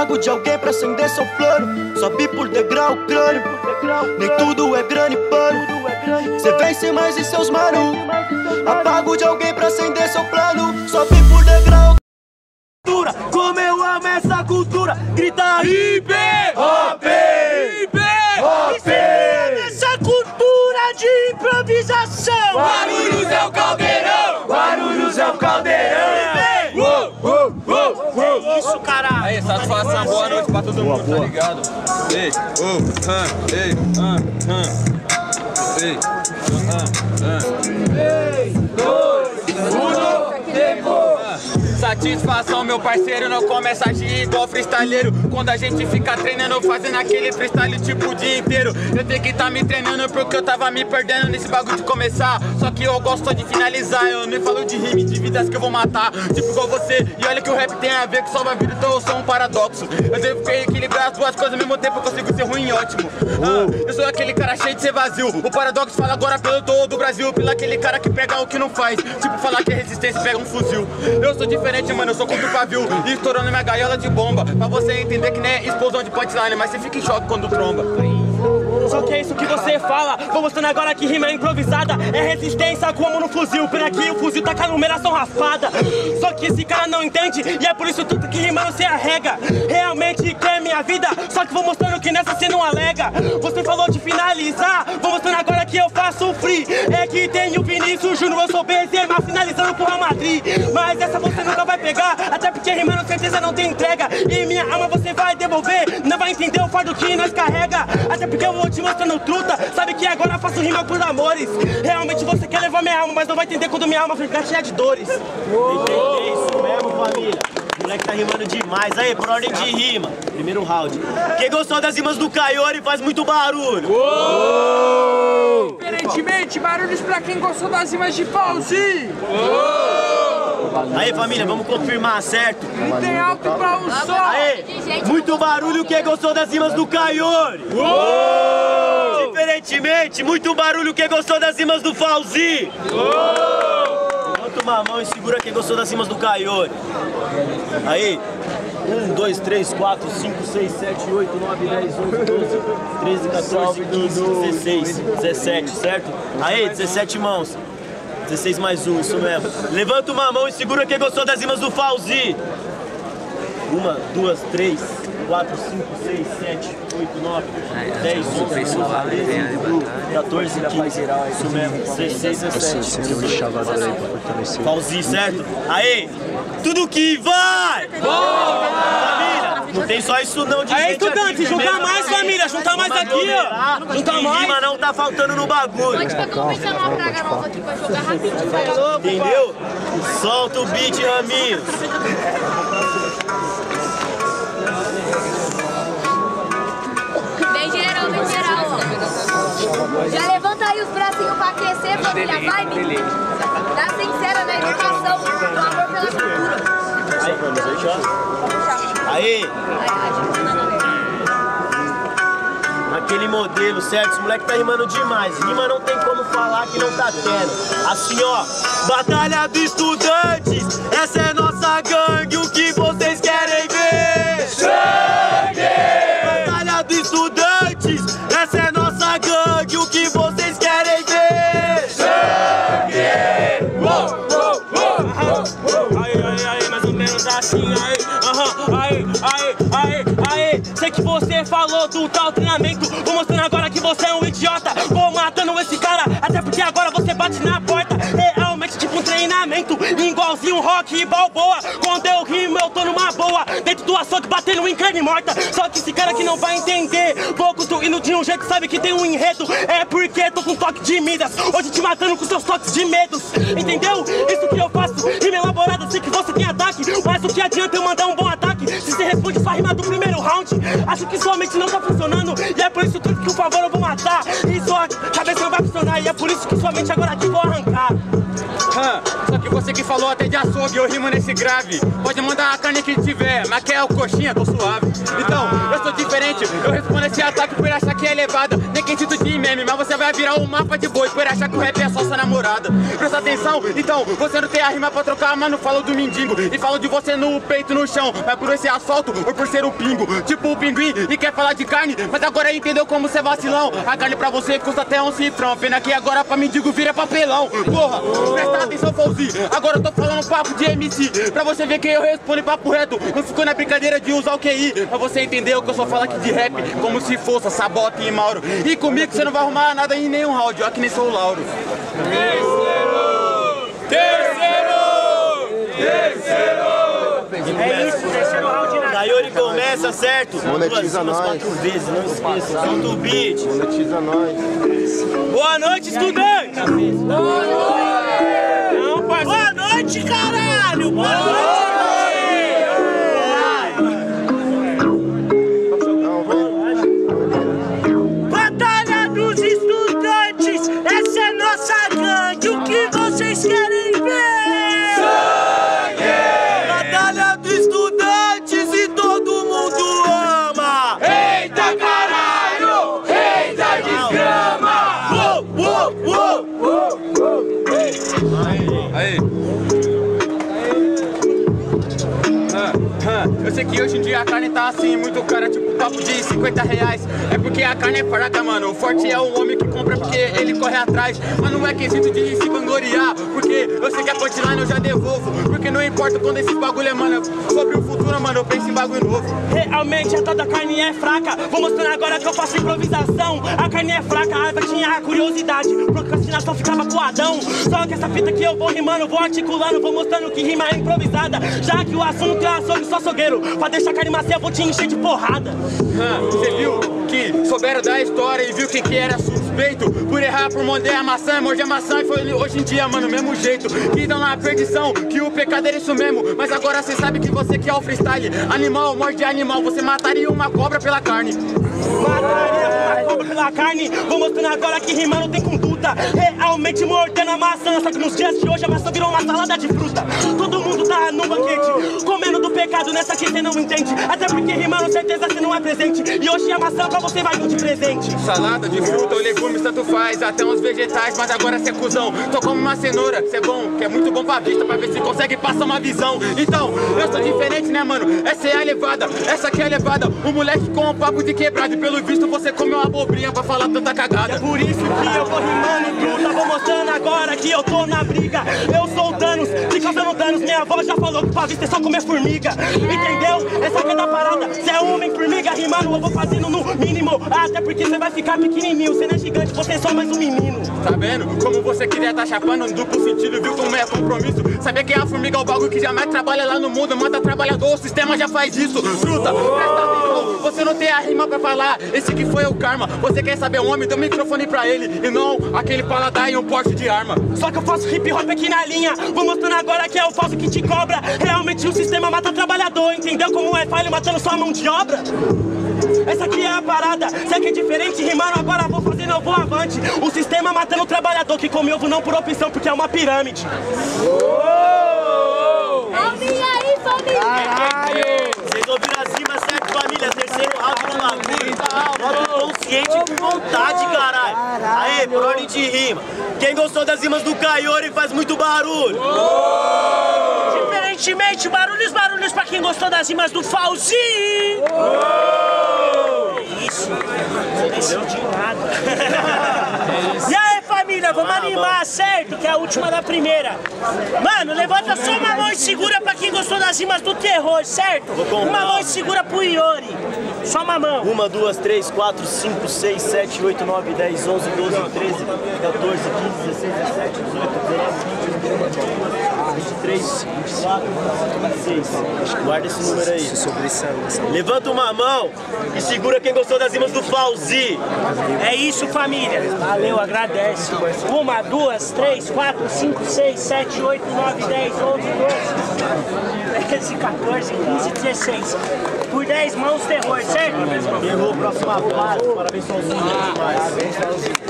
Apago de alguém pra acender seu plano. Sobe por degrau, crânio. Nem tudo é grana e pano. Cê vence mais e seus mano. Apago de alguém pra acender seu plano. Sobe por degrau. Como eu amo essa cultura, grita hip hop! Hip hop! Essa cultura de improvisação. Guarulhos é o caldeirão! Boa todo mundo, tá ligado? Ei, oh, hã, ei, hã, hã. Ei, hã, Satisfação, meu parceiro, não começa a agir igual freestyleiro. Quando a gente fica treinando, fazendo aquele freestyle tipo o dia inteiro. Eu tenho que tá me treinando porque eu tava me perdendo nesse bagulho de começar. Só que eu gosto de finalizar, eu nem falo de rime, de vidas que eu vou matar. Tipo igual você, e olha que o rap tem a ver com salva vida, então eu sou um paradoxo. Eu devo equilibrar as duas coisas ao mesmo tempo, eu consigo ser ruim e ótimo. Ah, Eu sou aquele cara cheio de ser vazio. O paradoxo fala agora pelo todo o Brasil Pelo aquele cara que pega o que não faz. Tipo falar que é resistência pega um fuzil. Eu sou diferente, mano, eu sou contra o pavio estourando minha gaiola de bomba Pra você entender que nem é explosão de punchline Mas você fica em choque quando tromba Só que é isso que você fala. Vou mostrando agora que rima é improvisada. É resistência como no fuzil. Por aqui o fuzil tá com a numeração raspada. Só que esse cara não entende. E é por isso tudo que rima não se arrega. Realmente quer minha vida. Só que vou mostrando Benzema finalizando com a Madrid. Mas essa você nunca vai pegar. Até porque rimando certeza não tem entrega. E minha alma você vai devolver. Não vai entender o fardo que nós carrega. Até porque eu vou te mostrando truta. Sabe que agora eu faço rima por amores. Realmente você quer levar minha alma, mas não vai entender quando minha alma ficar cheia de dores. É isso mesmo, família. O moleque tá rimando demais. Aí, por ordem de rima. Primeiro round. Quem gostou das rimas do Caiori faz muito barulho. Diferentemente, barulhos pra quem gostou das rimas de Pauzinho. Aí, família, vamos confirmar, certo? Tem alto pra um só. Aê, muito barulho quem gostou das rimas do Caiori. Diferentemente, muito barulho quem gostou das rimas do Fauzi. Levanta uma mão e segura quem gostou das rimas do Caiori. Aí, 1, 2, 3, 4, 5, 6, 7, 8, 9, 10, 11, 12, 13, 14, 15, 16, 17, certo? Aí, 17 mãos. 16 mais um, isso mesmo. Levanta uma mão e segura quem gostou das rimas do Fauzi. Uma, duas, três, quatro, cinco, seis, sete, oito, nove, dez, onze, doze, treze, quatorze, quinze, isso mesmo, dezesseis, dezessete. Fauzi, certo? Aí, tudo que vai! Família, não tem só isso não de Aí, gente estudante, aqui, junta primeiro. mais, família, junta mais aqui, ó. Junta e mais. rima não tá faltando no bagulho. Pode pensando uma praga nova aqui pra jogar rapidinho. vai. Entendeu? Solta o beat, Raminhos. Já levanta aí os bracinhos pra aquecer, família. Vai, menino. Tá sincera na educação, com amor pela cultura. Aí, ai, naquele modelo, certo? Esse moleque tá rimando demais. Rima não tem como falar que não tá tendo. Assim, ó. Batalha dos estudantes, essa é nossa gangue. Assim, aí, aham, aí, aí, aí, aí. Sei que você falou do tal treinamento. Vou mostrando agora que você é um idiota. Vou matando esse cara, até porque agora você bate na porta. Realmente, tipo um treinamento, igualzinho rock e balboa. Quando eu rimo, eu tô numa boa. Do açougue, batendo em carne morta. Só que esse cara que não vai entender. Vou construindo de um jeito, sabe que tem um enredo. É porque tô com toque de Midas. Hoje te matando com seus toques de medos. Entendeu? Isso que eu faço, rima elaborada, sei que você tem ataque. Mas o que adianta eu mandar um bom ataque? Você responde sua rima do primeiro round, acho que sua mente não tá funcionando. E é por isso tudo que por favor eu vou matar. E sua cabeça não vai funcionar. E é por isso que sua mente agora aqui vou arrancar. Só que você que falou até de açougue, eu rimo nesse grave. Pode mandar a carne que tiver, mas quer o coxinha, tô suave. Então, eu sou diferente, eu respondo esse ataque por achar que é elevado. Nem quem acredito de meme, mas você vai virar um mapa de boi por achar que o rap é só sua namorada. Presta atenção, então, você não tem a rima pra trocar, mas não falo do mendigo. E falo de você no peito, no chão, mas por esse asfalto ou por ser o pingo. Tipo o pinguim e quer falar de carne, mas agora entendeu como você é vacilão. A carne pra você custa até um cifrão, pena que agora pra mendigo vira papelão. Porra, presta atenção, Fauzi, agora eu tô falando papo de MC. Pra você ver que eu respondo papo reto, não ficou na brincadeira de usar o QI. Pra você entender que eu só falo aqui de rap, como se fosse Sabota e Mauro. E comigo você não vai arrumar nada em nenhum round, ó que nem sou o Lauro. É isso, terceiro round na Nayori começa, certo? Monetiza nós. quatro vezes, não esqueça. Solta o beat. Monetiza nós. Boa noite, estudante! Não, parceiro. Boa noite, caralho! Boa noite! Aí. Eu sei que hoje em dia a carne tá assim, muito cara, tipo papo de 50 reais. É porque a carne é fraca, mano. O forte é o homem que compra porque ele corre atrás. Mas não é quesito de se vangloriar. Porque eu sei que a punchline eu já devolvo. Porque não importa quando esses bagulho é, mano. Sobre o futuro, mano, eu penso em bagulho novo. Realmente a tal da carne é fraca. Vou mostrando agora que eu faço improvisação. A carne é fraca, a raiva tinha a curiosidade. Procrastinação ficava com Adão. Só que essa fita que eu vou rimando, vou articulando, vou mostrando que rima é improvisada. Já que o assunto é açougue só açougueiro. Pra deixar a carne macia, eu vou te encher de porrada. Ah, Você viu que souberam da história e viu que, que era suspeito Por errar, por morder a maçã, morder a maçã E foi hoje em dia, mano, mesmo jeito. Que dão na perdição, que o pecado era isso mesmo. Mas agora cê sabe que você que é o freestyle Animal, morde animal, você mataria uma cobra pela carne. Mataria cobra pela carne. Vou mostrando agora que rimando tem conduta. Realmente mordendo a maçã. Só que nos dias de hoje a maçã virou uma salada de fruta. Todo mundo tá num banquete, comendo do pecado nessa que cê não entende. Até porque rimando certeza cê não é presente. E hoje a maçã pra você vai vir de presente. Salada de fruta ou legumes, tanto faz Até uns vegetais, mas agora cê é cuzão Tô como uma cenoura, cê é bom, que é muito bom pra vista Pra ver se consegue passar uma visão Então, eu sou diferente, né, mano? Essa é a levada, essa aqui é a levada Um moleque com um papo de quebrado pelo visto você comeu uma abobrinha pra falar tanta É cagada por isso que eu vou rimando truta Vou mostrando agora que eu tô na briga. Eu sou danos Minha avó já falou que pra vista é só comer formiga Entendeu? Essa aqui é da parada Cê é homem formiga rimando Eu vou fazendo no mínimo Até porque cê vai ficar pequenininho Cê não é gigante, você é só mais um menino Tá vendo? Como você queria tá chapando no duplo sentido, viu como é compromisso? Saber que a formiga é o bagulho que jamais trabalha lá no mundo, mata trabalhador, o sistema já faz isso. Fruta, presta atenção, você não tem a rima pra falar, esse que foi o karma. Você quer saber o homem, dê o microfone pra ele, e não aquele paladar e um porte de arma. Só que eu faço hip hop aqui na linha Vou mostrando agora que é o falso que te cobra Realmente o sistema mata trabalhador Entendeu como é falho matando sua mão de obra? Essa aqui é a parada, sei que é diferente, rimando agora vou fazendo, eu vou avante. O sistema matando o trabalhador que come ovo não por opção, porque é uma pirâmide. Alminha aí, família! Vocês ouviram as rimas, certo, família? Terceiro round no bagulho. Voto consciente com vontade, caralho. Aê, por ordem de rima. Quem gostou das rimas do Caiori faz muito barulho. Diferentemente, barulhos, barulhos pra quem gostou das rimas do Fauzi. Isso, não decidi nada. E aí, família, vamos animar, certo? Que é a última da primeira. Mano, levanta só uma mão e segura pra quem gostou das rimas do terror, certo? Uma mão e segura pro Iori. Só uma mão. Uma, duas, três, quatro, cinco, seis, sete, oito, nove, dez, onze, doze, treze, 14, 15, 16, 17, 18, 19, 20, 21, 22, 23, 24, 26. Guarda esse número aí. Levanta uma mão e segura quem gostou das rimas do Fauzi. É isso, família. Valeu, agradece. Uma, duas, três, quatro, cinco, seis, sete, oito, nove, dez, onze, doze, treze, 14, 15, 16. Por 10 mãos, terror, certo? Errou, próxima fase. Parabéns, Fauzi. Parabéns, Fauzi.